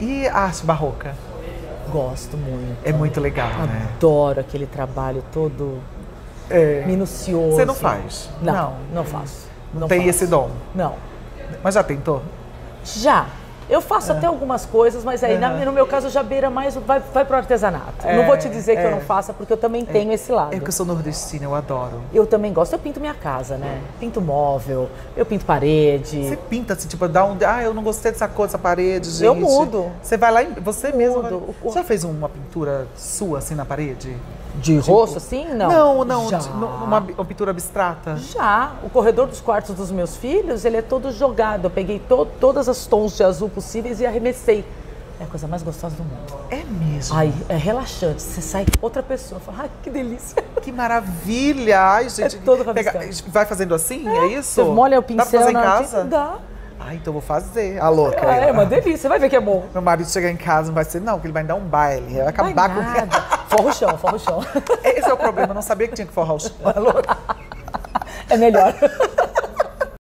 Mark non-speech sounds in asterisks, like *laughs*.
E a arte barroca? Gosto muito. É muito legal, né? Adoro aquele trabalho todo É. minucioso. Você não faz? Não, Não. não, faço. Não, tem faço. esse dom. Não. Mas já tentou? Já. Eu faço até algumas coisas, mas aí É. Aham. no meu caso já beira mais, vai, vai pro artesanato. É, não vou te dizer que eu é. não faça, porque eu também tenho esse lado. É que eu sou nordestina, eu adoro. Eu também gosto. Eu pinto minha casa, né? Pinto móvel, eu pinto parede. Você pinta assim, tipo, dá um. Ah, eu não gostei dessa cor, dessa parede, gente. Eu mudo. Você vai lá e você mesmo. Vai- Você já fez uma pintura sua assim na parede? De rosto, assim? Não. Não, não. Já. Uma, uma pintura abstrata. Já. O corredor dos quartos dos meus filhos, ele é todo jogado. Eu peguei to todas as tons de azul possíveis e arremessei. É a coisa mais gostosa do mundo. É mesmo. Ai, é relaxante. Você sai outra pessoa. Fala, ai, que delícia. Que maravilha! Ai, gente. todo pega-. Vai fazendo assim? É, isso? Você molha o Dá pra pincel fazer em casa? Dá. Ah, então eu vou fazer. A louca. Ah, é ó. uma delícia. Você vai ver que é bom. Meu marido chegar em casa não vai ser, não, que ele vai me dar um baile. Vai acabar Vai com. nada. *laughs* Forra o chão, forra o chão. Esse é o problema, eu não sabia que tinha que forrar o chão. A louca. É melhor. *laughs*